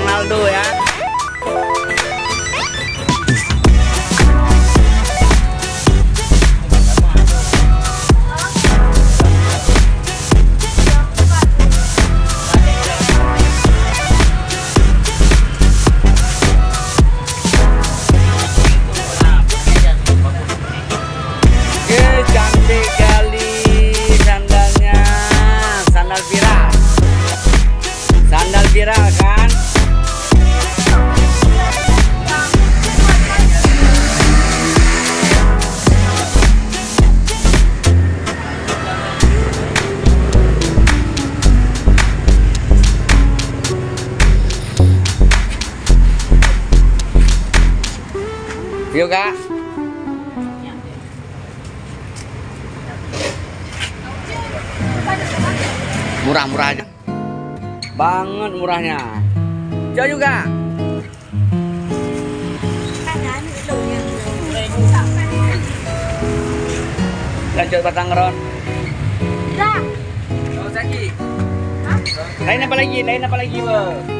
Ronaldo ya Yuk kak. Murah-murah aja. Banget murahnya. Jauh juga. Lanjut batang ron. Lagi. Lain apa lagi? Lain apa lagi, Bu?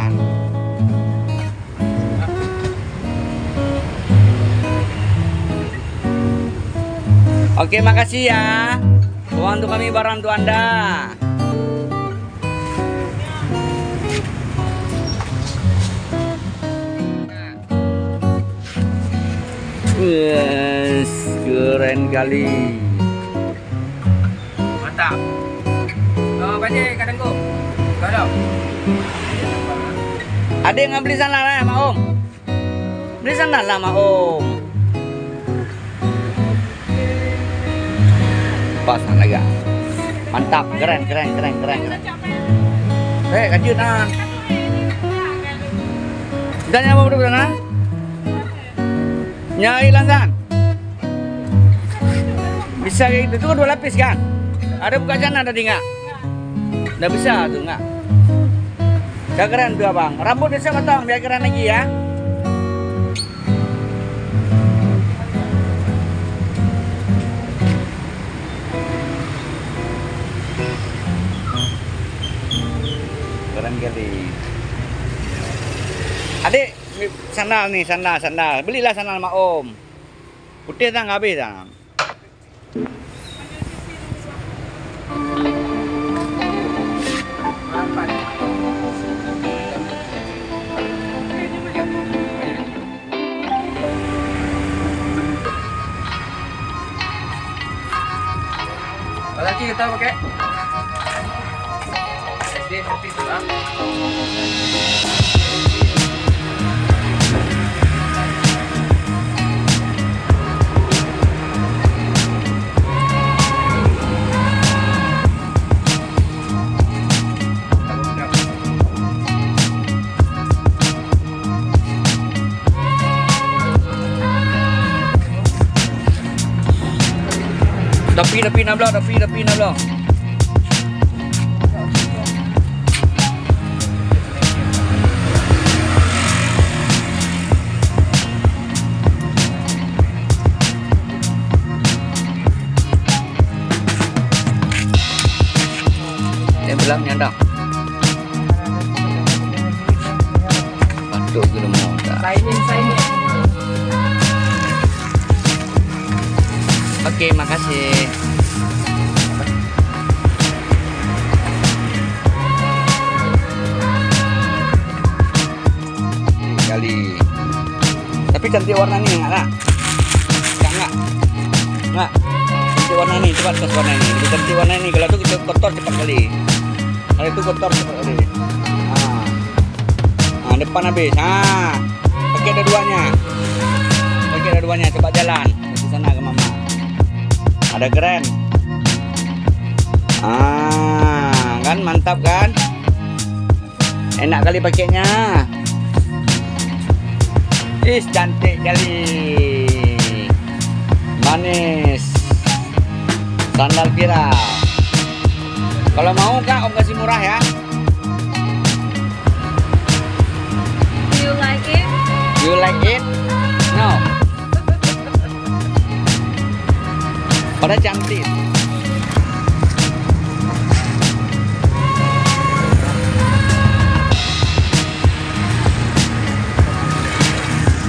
Oke, makasih ya. Uang untuk kami barang untuk Anda. Yes, keren kali. Mantap. Oh, banyak kadang kok. Gak ada. Yang nggak beli sana lah, sama Om. Beli sana lah, Om. Pasan lagi. Mantap, keren, keren, keren, keren, keren. Eh, lanjut nah. Dan yang mau berdua sana? Nyai langgan. Bisa gitu, itu kan dua lapis kan? Ada buka sana, ada di nggak? Bisa tuh nggak? Gak keren tuh abang. Rambut bisa potong biar keren lagi ya. Kali. Adik, sandal nih, sandal, sandal. Belilah sandal sama Om. Putih tak habis tak? Tapi, ah. tapi, nak Dah tapi, tapi, nak 16, Signing, signing. Oke, makasih. Kali. Tapi ganti warna nih enggak nak? Enggak enggak. Enggak. Ganti warna nih, cepat kasih warna ini. Kita ganti warna ini. Kalau itu kita kotor cepat kali. Kalau itu kotor cepat kali. Nah. Nah, depan habis. Nah. Pakai ada duanya. Pakai ada duanya, cepat jalan. Di sana ke mama. Ada keren ah kan? Mantap kan? Enak kali pakainya is cantik kali. Manis. Sandal viral kalau mau kak om kasih murah ya like it no. Pada cantik.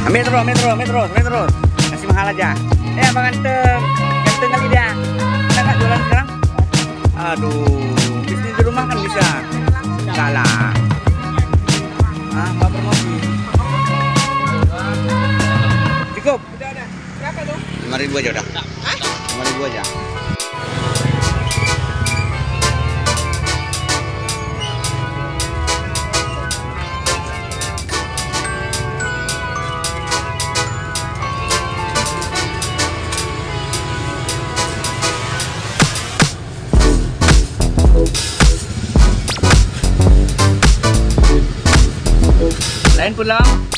Ambil terus ambil terus ambil terus ambil terus masih mahal aja. Eh abang ganteng? Ganteng kali dia. Kita nggak jualan sekarang? Aduh bisnis di rumah kan bisa. Enggak lah. Ah mau promosi gue aja udah. Hah? Temenin gue aja. Lain pulang.